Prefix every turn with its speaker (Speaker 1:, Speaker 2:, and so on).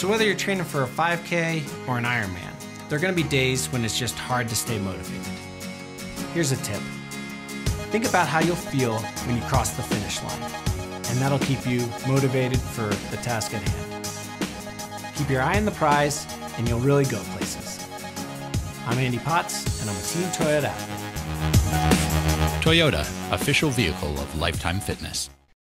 Speaker 1: So, whether you're training for a 5K or an Ironman, there are going to be days when it's just hard to stay motivated. Here's a tip think about how you'll feel when you cross the finish line, and that'll keep you motivated for the task at hand. Keep your eye on the prize, and you'll really go places. I'm Andy Potts, and I'm a Team Toyota.
Speaker 2: Toyota, official vehicle of Lifetime Fitness.